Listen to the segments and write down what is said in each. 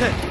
eine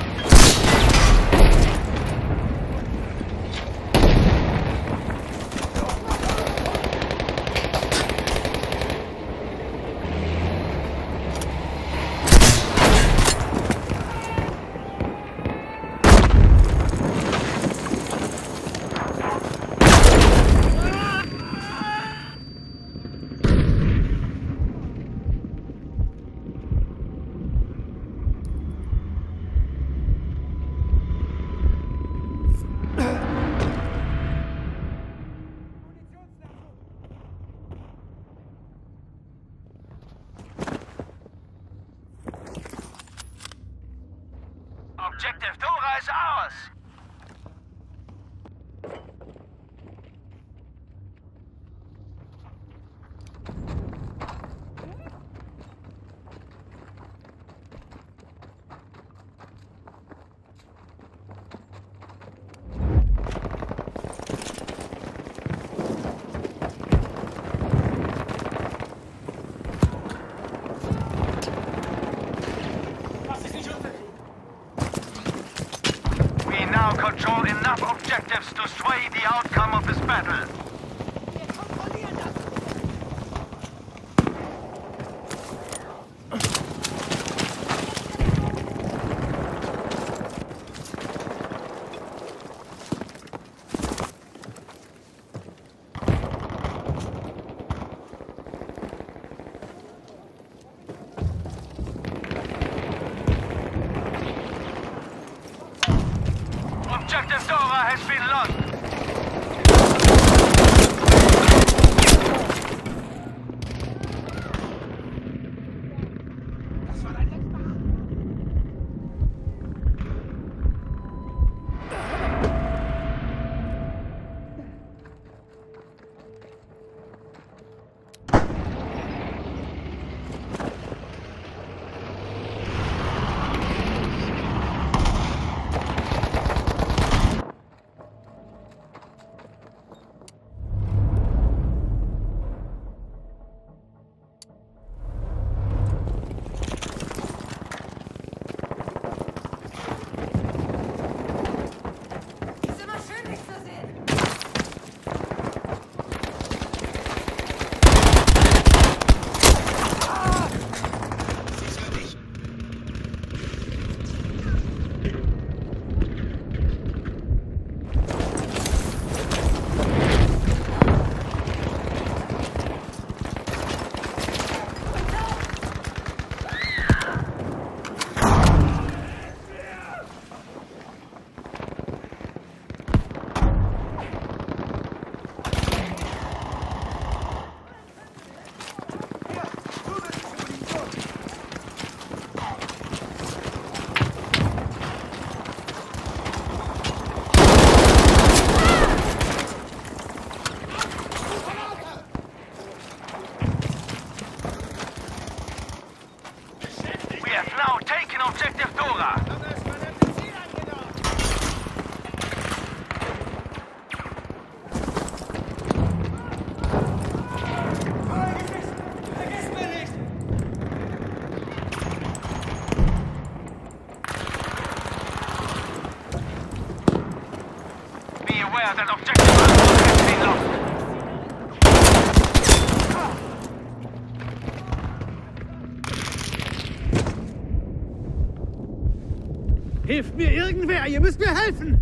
Hilft mir irgendwer! Ihr müsst mir helfen!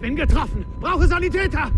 Bin getroffen! Brauche Sanitäter!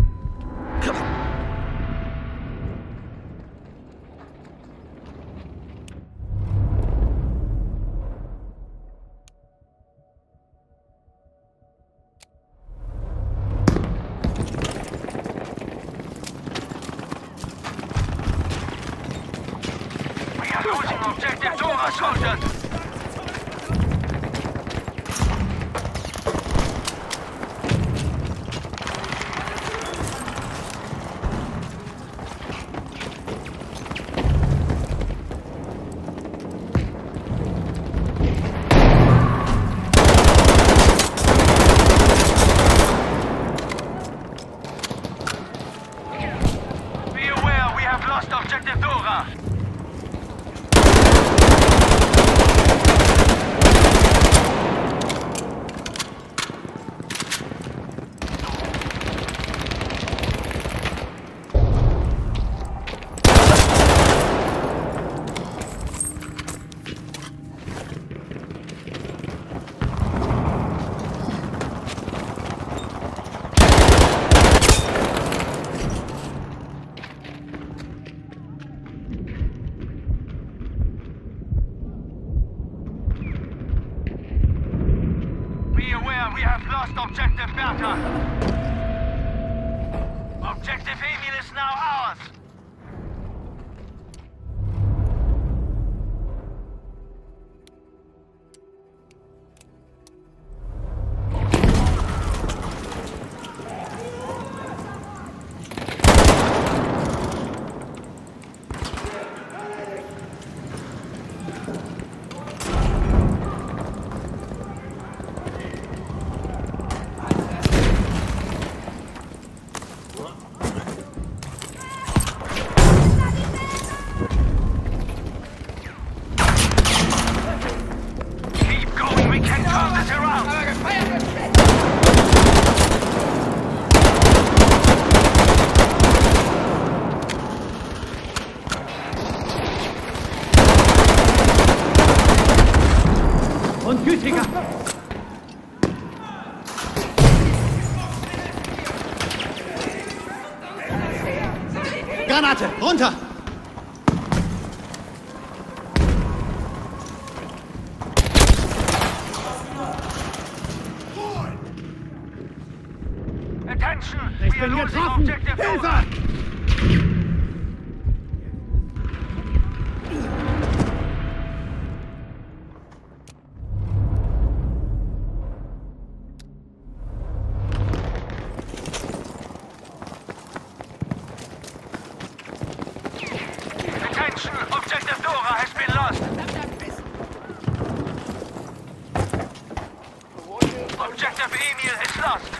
Granate! Runter! Ich bin getroffen! Hilfe! Attention! Objective Dora has been lost! Objective Emil is lost!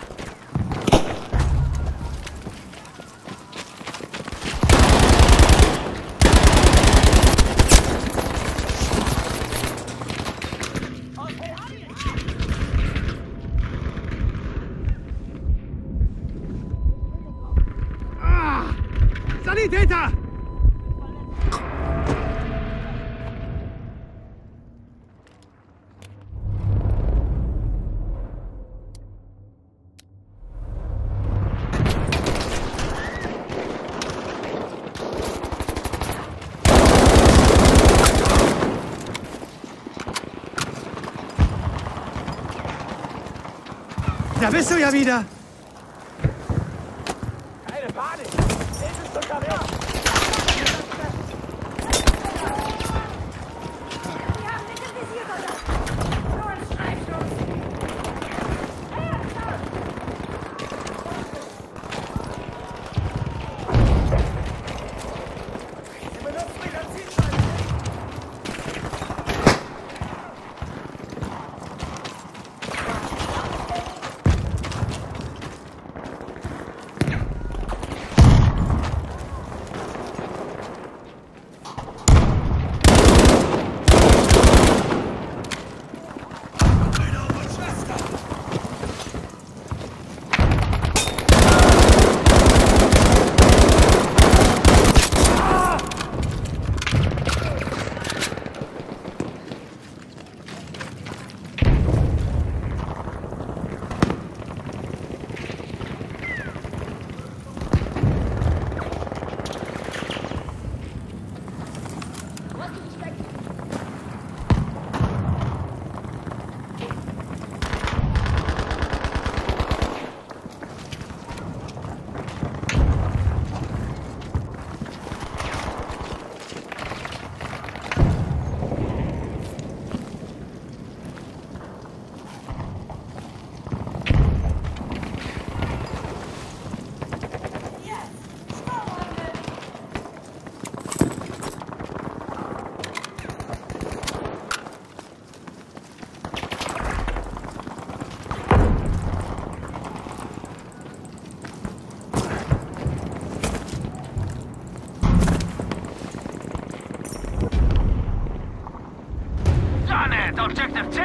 Ah! Salite, Da bist du ja wieder.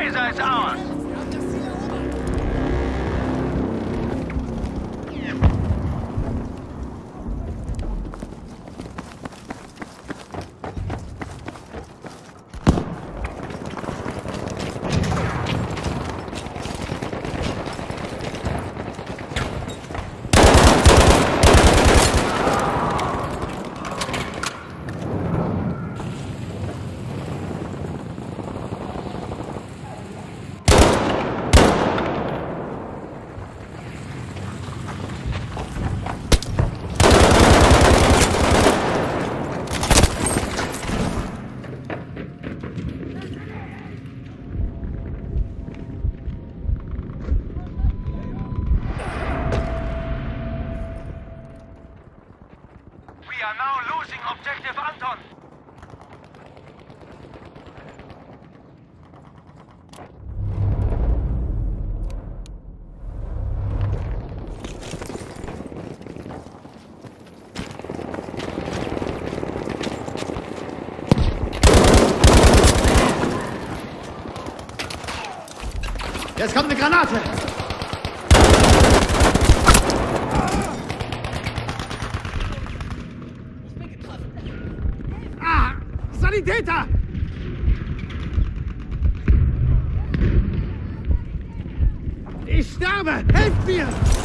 Laser is ours. losing Objective Anton. Jetzt kommt eine Granate! Sanitäter! Ich sterbe! Helft mir!